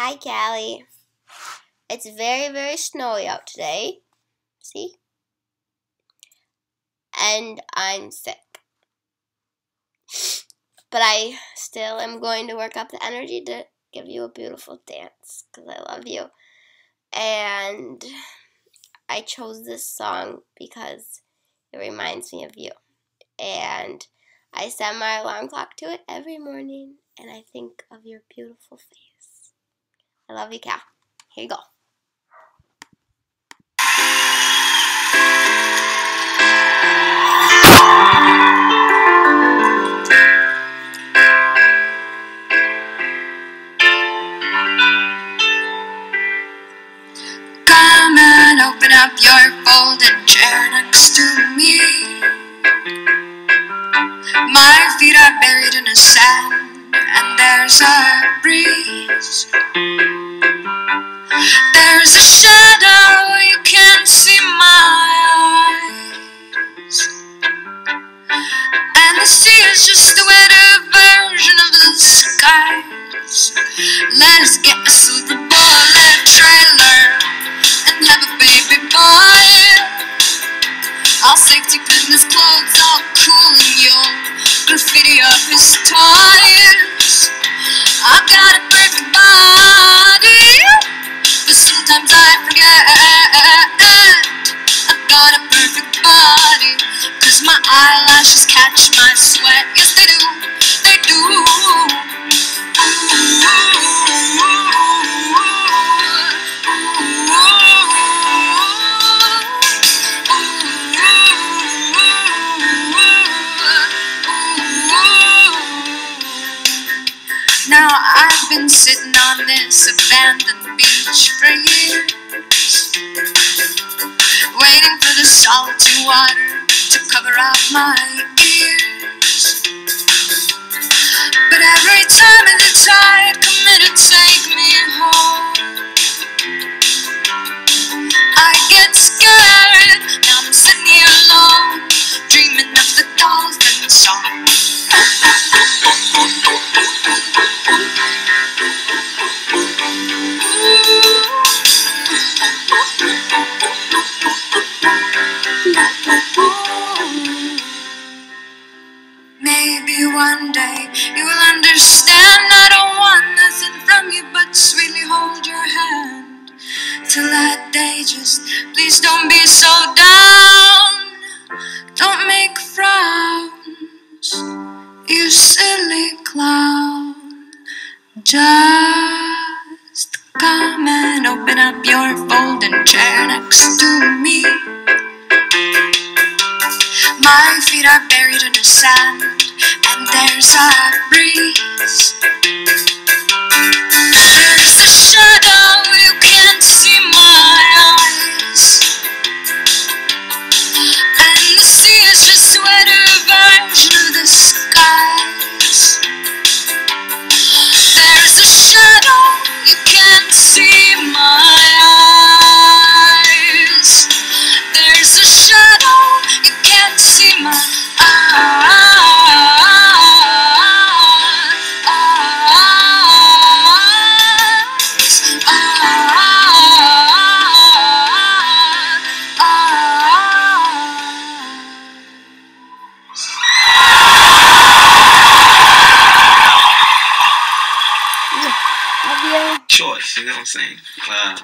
Hi, Callie. It's very, very snowy out today. See? And I'm sick. But I still am going to work up the energy to give you a beautiful dance because I love you. And I chose this song because it reminds me of you. And I set my alarm clock to it every morning and I think of your beautiful face. I love you, cow. Here you go. Come and open up your folded chair next to me. My feet are buried in the sand, and there's a breeze. There's a shadow, you can't see my eyes. And the sea is just a wetter version of the skies. Let us get a silver bullet trailer and have a baby boy. I'll safety his clothes all cool and you'll graffiti up his toys. I've got a perfect body, but sometimes I forget. I've got a perfect body, cause my eyelashes catch my sweat. Yes, they sitting on this abandoned beach for years, waiting for the salty water to cover up my ears. But every time the tide come in to take me home, I get scared. Now I'm sitting here alone, dreaming of the dolphin song. Maybe one day you will understand. I don't want nothing from you but sweetly hold your hand. Till that day, just please don't be so down. Don't make frowns, you silly clown. Just come and open up your folding chair next to me. My feet are buried in the sand, and there's a breeze. Choice, you know what I'm saying? Uh,